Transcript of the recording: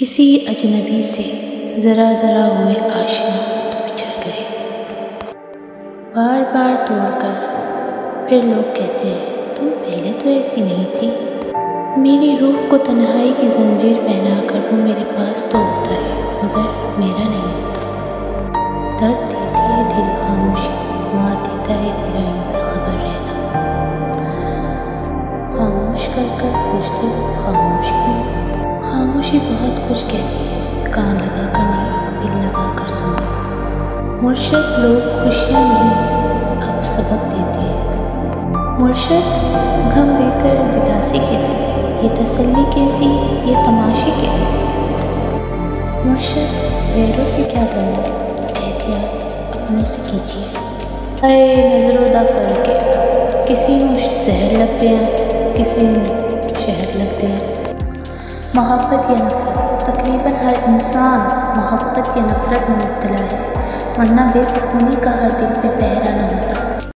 किसी अजनबी से ज़रा ज़रा हुए आशना तो बिछड़ गए बार बार तोड़कर फिर लोग कहते हैं, तुम पहले तो ऐसी नहीं थी। मेरी रूह को तन्हाई की जंजीर पहना कर वो मेरे पास तो होता है मगर मेरा नहीं होता दर्द देती है तेरी खामोशी, मार देता है तेरा यूँ बेखबर रहना। खामोश कर कर पूछते खामोश खामोशी बहुत कुछ कहती है। कान लगा कर नहीं, दिल लगा कर सुनो। मुर्शद लोग खुशियाँ नहीं, अब सबक देते हैं। मुर्शद गम देकर दिलासी कैसे? ये तसल्ली कैसी? ये तमाशी कैसी? मुर्शद, गैरों से क्या करना एहतियात अपनों से कीजिए। अरे, नज़रों का फ़र्क है। किसी को जहर लगते हैं, किसी को शहर लगते हैं। मोहब्बत या नफ़रत। तकरीबन हर इंसान मोहब्बत या नफ़रत में मुबतला है, वरना बेसकूनी का हर दिल पे पहरा न होता